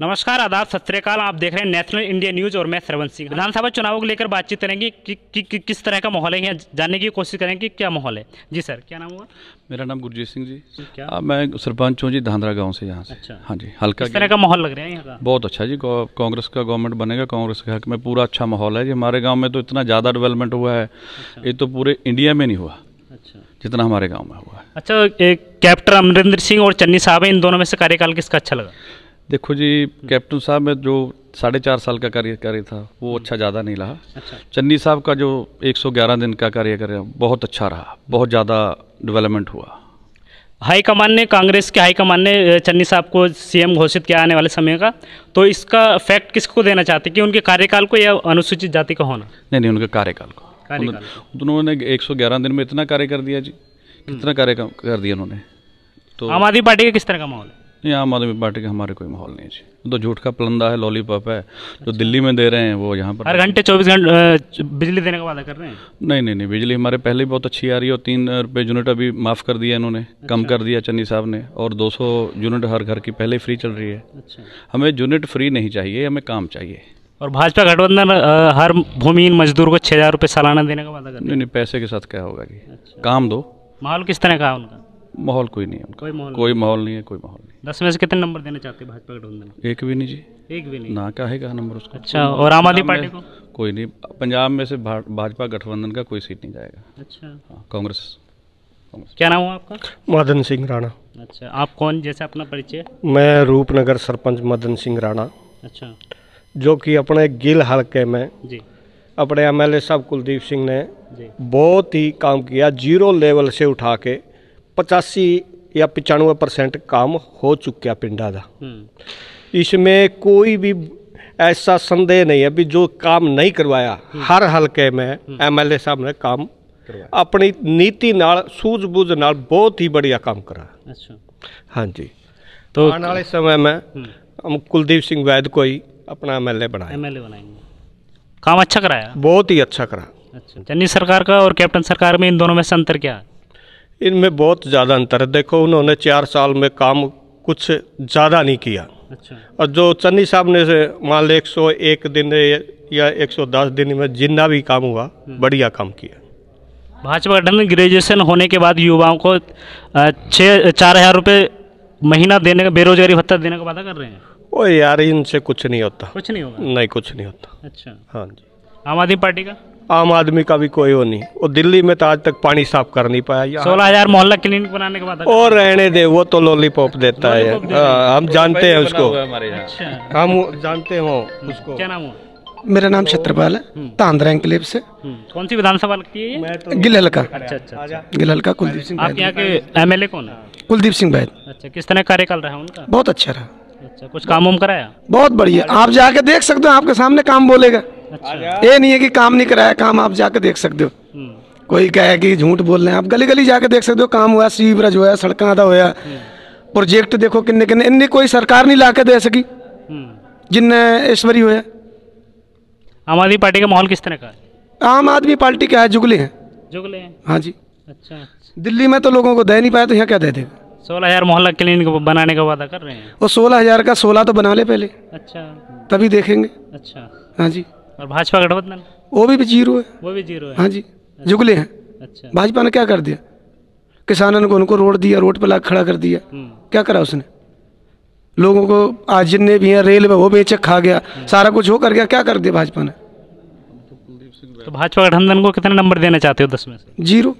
नमस्कार आदाब सत आप देख रहे हैं नेशनल इंडिया न्यूज़ और मैं श्रवण सिंह। विधानसभा चुनाव को लेकर बातचीत करेंगे कि, कि, कि, किस तरह का माहौल है यहाँ जानने की कोशिश करेंगे कि क्या माहौल है। जी सर क्या नाम हुआ? मेरा नाम गुरजीत सिंह जी। क्या? आ, मैं सरपंच हूँ जी धांधरा गाँव से यहाँ से। अच्छा। हाँ जी हल्का किस तरह का माहौल लग रहा है यहाँ का? बहुत अच्छा जी कांग्रेस का गवर्नमेंट बनेगा कांग्रेस के हक में पूरा अच्छा माहौल है जी। हमारे गाँव में तो इतना ज़्यादा डेवलपमेंट हुआ है ये तो पूरे इंडिया में नहीं हुआ। अच्छा जितना हमारे गाँव में हुआ है। अच्छा एक कैप्टन अमरिंदर सिंह और चन्नी साहब हैं इन दोनों में से कार्यकाल किसका अच्छा लगा? देखो जी कैप्टन साहब में जो साढ़े चार साल का कार्य कार्य था वो अच्छा ज़्यादा नहीं रहा। अच्छा। चन्नी साहब का जो 111 दिन का कार्य कर बहुत अच्छा रहा बहुत ज़्यादा डेवलपमेंट हुआ। हाईकमान ने कांग्रेस के हाईकमान ने चन्नी साहब को सीएम घोषित किया आने वाले समय का। तो इसका फैक्ट किसको देना चाहते कि उनके कार्यकाल को या अनुसूचित जाति का होना? नहीं नहीं उनके कार्यकाल को। उन्होंने- उन्होंने 111 दिन में इतना कार्य कर दिया जी। कितना कार्य कर दिया उन्होंने? तो आम आदमी पार्टी का किस तरह का माहौल है? नहीं आम आदमी पार्टी का हमारे कोई माहौल नहीं है जी। तो झूठ का पलंदा है लॉलीपॉप है जो दिल्ली में दे रहे हैं वो यहाँ पर हर घंटे चौबीस घंटे बिजली देने का वादा कर रहे हैं? नहीं नहीं नहीं बिजली हमारे पहले ही बहुत अच्छी आ रही है और तीन रुपये यूनिट अभी माफ़ कर दिया इन्होंने अच्छा। कम कर दिया चन्नी साहब ने और 200 यूनिट हर घर की पहले फ्री चल रही है। अच्छा। हमें यूनिट फ्री नहीं चाहिए हमें काम चाहिए। और भाजपा गठबंधन हर भूमिहीन मजदूर को छः हज़ार रुपये सालाना देने का वादा कर नहीं नहीं पैसे के साथ क्या होगा जी? अच्छा। काम दो। माहौल किस तरह का है उनका? माहौल कोई नहीं है उनका। कोई माहौल कोई माहौल नहीं है कोई माहौल नहीं। दस में से कितने नंबर देना चाहते हैं भाजपा गठबंधन? एक भी नहीं जी। एक भी नहीं। ना क्या है कहा नंबर उसका? अच्छा और आम आदमी पार्टी को? कोई नहीं। पंजाब में से भाजपा गठबंधन का कोई सीट नहीं जाएगा। अच्छा। हाँ, कांग्रेस। कांग्रेस। क्या नाम हुआ आपका? मदन सिंह राणा। अच्छा आप कौन जैसे अपना परिचय? मैं रूपनगर सरपंच मदन सिंह राणा। अच्छा। जो कि अपने गिल हलके में जी। अपने एमएलए साहब कुलदीप सिंह ने बहुत ही काम किया ज़ीरो लेवल से उठा के पचासी या पचानवे परसेंट काम हो चुका पिंडा का हम्म। इसमें कोई भी ऐसा संदेह नहीं है भी जो काम नहीं करवाया। हर हलके में एमएलए साहब ने काम अपनी नीति नाल सूझबूझ नाल बहुत ही बढ़िया काम करा। अच्छा। हाँ जी। तो आने वाले समय में हम कुलदीप सिंह वैद को ही अपना एमएलए बनाए एमएलए बनाएँगे। काम अच्छा कराया? बहुत ही अच्छा करा। अच्छा चन्नी सरकार का और कैप्टन सरकार में इन दोनों में से अंतर क्या है? इनमें बहुत ज़्यादा अंतर है। देखो उन्होंने चार साल में काम कुछ ज़्यादा नहीं किया। अच्छा। और जो चन्नी साहब ने से मान लो एक सौ एक दिन या एक सौ दस दिन में जितना भी काम हुआ बढ़िया काम किया। भाजपा गठबंधन ग्रेजुएशन होने के बाद युवाओं को छः चार हज़ार रुपये महीना देने का बेरोजगारी भत्ता देने का वादा कर रहे हैं। ओ यार इनसे कुछ नहीं होता। कुछ नहीं होगा? नहीं कुछ नहीं होता। अच्छा। हाँ जी। आम आदमी पार्टी का? आम आदमी का भी कोई वो नहीं। वो दिल्ली में तो आज तक पानी साफ़ कर नहीं पाया। सोलह हज़ार मोहल्ला क्लिनिक बनाने के बाद और रहने दे वो तो लॉलीपॉप देता है। हाँ, हम जानते हैं उसको। अच्छा। हम जानते हो उसको। क्या नाम हुआ? मेरा नाम छत्रपाल है। तांद्रा एंकलेव से। हम्म, कौन सी विधानसभा लगती है ये? गिलहल का अच्छा अच्छा अच्छा। गिलहल का कुलदीप सिंह आप यहाँ के एमएलए कौन है? कुलदीप सिंह बैद। अच्छा किस तरह कार्यकाल रहा उनका? बहुत अच्छा रहा। अच्छा कुछ काम वाम कराया? बहुत बढ़िया। आप जाके देख सकते हो आपके सामने काम बोलेगा। अच्छा। ये नहीं है कि काम नहीं कराया काम आप जाके देख सकते हो। हम्म, कोई कहे कि झूठ बोल रहे हैं आप गली गली जाके देख सकते हो काम हुआ सीवरेज होया सड़क आधा होया। प्रोजेक्ट देखो किन्ने किन्ने इन्नी कोई सरकार नहीं ला के दे सकी। हम्म। जिनने ईश्वरी होया। आम आदमी पार्टी का माहौल किस तरह का है? आम आदमी पार्टी क्या है जुगले हैं। जुगले हैं? हाँ जी। अच्छा अच्छा। दिल्ली में तो लोगों को दे नहीं पाया तो यहाँ क्या दे देगा? सोलह हज़ार मोहल्ला क्लिनिक बनाने का वादा कर रहे हैं? वो सोलह हज़ार का सोलह तो बना ले पहले। अच्छा। तभी देखेंगे। अच्छा। हाँ जी। और भाजपा गठबंधन? वो भी ज़ीरो है। वो भी ज़ीरो है? हाँ जी। जुगले हैं। अच्छा। भाजपा ने क्या कर दिया? किसानों को उनको रोड दिया रोड पर ला खड़ा कर दिया। हम्म, क्या करा उसने? लोगों को आज जितने भी हैं रेल में वो बेचक खा गया। सारा कुछ हो कर गया। क्या कर दिया भाजपा ने? तो भाजपा गठबंधन को कितने नंबर देना चाहते हो दस में से? ज़ीरो।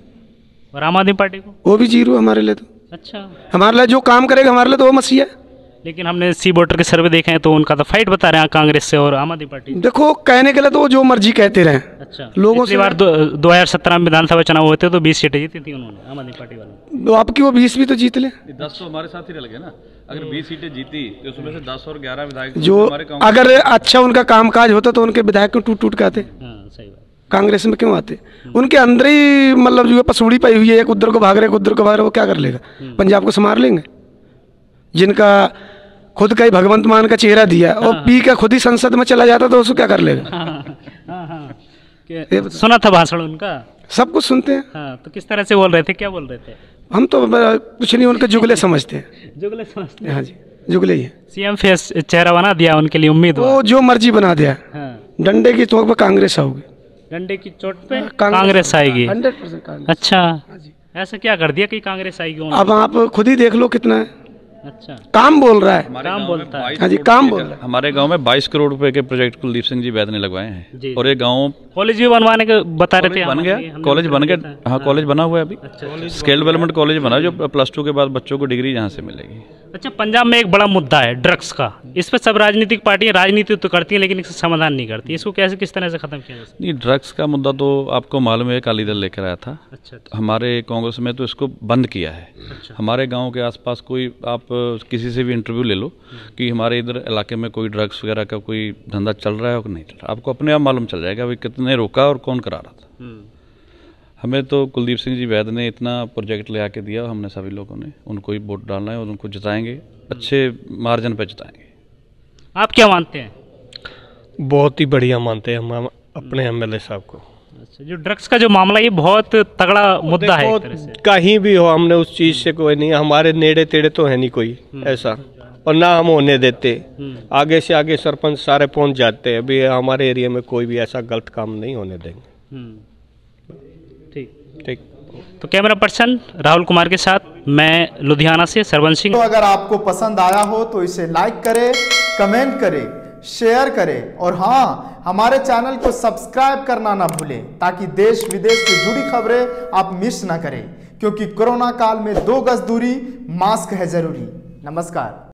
और आम आदमी पार्टी को? वो भी ज़ीरो हमारे लिए तो। अच्छा। हमारे लिए जो काम करेगा हमारे लिए तो वो मसीहा है। लेकिन हमने सी वोटर के सर्वे देखे हैं तो उनका तो फाइट बता रहे हैं कांग्रेस से और आम आदमी पार्टी देखो कहने के लिए तो वो जो मर्ज़ी कहते रहे। अच्छा। लोगों से- बार दो हज़ार सत्रह में विधानसभा चुनाव हुए थे तो बीस सीटें जीती थी उन्होंने आम आदमी पार्टी वालों तो आपकी वो बीस भी तो जीत ले। दस तो हमारे साथ ही रह गए ना। अगर बीस सीटें जीती तो उसमें से दस और ग्यारह विधायक जो अगर अच्छा उनका कामकाज होता तो उनके विधायक क्यों टूट टूट के आते? हाँ सही बात। कांग्रेस में क्यों आते? उनके अंदर ही मतलब जो है पसूड़ी पाई हुई है एक उधर को भाग रहे एक उधर को भाग रहे वो क्या कर लेगा? पंजाब को संभाल लेंगे। जिनका खुद का ही भगवंत मान का चेहरा दिया और पी का खुद ही संसद में चला जाता तो उसको क्या कर लेगा? हाँ हाँ हाँ। सुना था भाषण उनका? सब कुछ सुनते हैं। हाँ तो किस तरह से बोल रहे थे? क्या बोल रहे थे? हम तो कुछ नहीं उनके जुगले समझते हैं। जुगले समझते हाँ? जी जुगले ही सीएम फेस चेहरा बना दिया उनके लिए उम्मीदवार। वो जो मर्ज़ी बना दिया। हाँ। डंडे की चौक पर कांग्रेस आओगी। डंडे की चोट पे कांग्रेस आएगी। Hundred percent Congress. अच्छा। ऐसा क्या कर दिया कि कांग्रेस आएगी अब आप खुद ही देख लो कितना है। अच्छा। काम बोल रहा है। काम बोलता है। हाँ जी काम बोल रहा है। हमारे गाँव में 22 करोड़ रुपए के प्रोजेक्ट कुलदीप सिंह जी वैद ने लगवाए हैं। और ये गाँव कॉलेज भी बनवाने के बता रहे थे बन गया? कॉलेज बन गया? हाँ कॉलेज बना हुआ है अभी। अच्छा स्किल डेवलपमेंट कॉलेज बना जो प्लस टू के बाद बच्चों को डिग्री यहाँ से मिलेगी। अच्छा पंजाब में एक बड़ा मुद्दा है ड्रग्स का। इस पर सब राजनीतिक पार्टियाँ राजनीति तो करती हैं लेकिन इसका समाधान नहीं करती। इसको कैसे किस तरह से खत्म किया जा सकता नहीं ड्रग्स का मुद्दा तो आपको मालूम है अकाली दल लेकर आया था। अच्छा अच्छा। हमारे कांग्रेस में तो इसको बंद किया है। अच्छा। हमारे गाँव के आसपास कोई आप किसी से भी इंटरव्यू ले लो कि हमारे इधर इलाके में कोई ड्रग्स वगैरह का कोई धंधा चल रहा है और नहीं चल रहा। आपको अपने आप मालूम चल जाएगा भाई कितने रोका और कौन करा रहा था। हम्म, हमें तो कुलदीप सिंह जी वैद ने इतना प्रोजेक्ट ले आके दिया हमने सभी लोगों ने। उनको ही वोट डालना है और उनको जिताएँगे। अच्छे मार्जिन पर जिताएँगे। आप क्या मानते हैं? बहुत ही बढ़िया मानते हैं हम अपने एमएलए साहब को। जो ड्रग्स का जो मामला ये बहुत तगड़ा मुद्दा है एक तरह से। देखो, कहीं भी हो हमने उस चीज़ से कोई नहीं हमारे नेड़े तेड़े तो है नहीं कोई ऐसा। और ना हम होने देते। हम्म, आगे से आगे सरपंच सारे पहुँच जाते हैं। अभी हमारे एरिया में कोई भी ऐसा गलत काम नहीं होने देंगे। हम्म, ठीक। ठीक। तो कैमरा पर्सन राहुल कुमार के साथ मैं लुधियाना से सरवन सिंह। तो अगर आपको पसंद आया हो तो इसे लाइक करें कमेंट करें। शेयर करें। और हाँ हमारे चैनल को सब्सक्राइब करना ना भूलें, ताकि देश विदेश से जुड़ी खबरें आप मिस ना करें, क्योंकि कोरोना काल में दो गज दूरी मास्क है ज़रूरी। नमस्कार।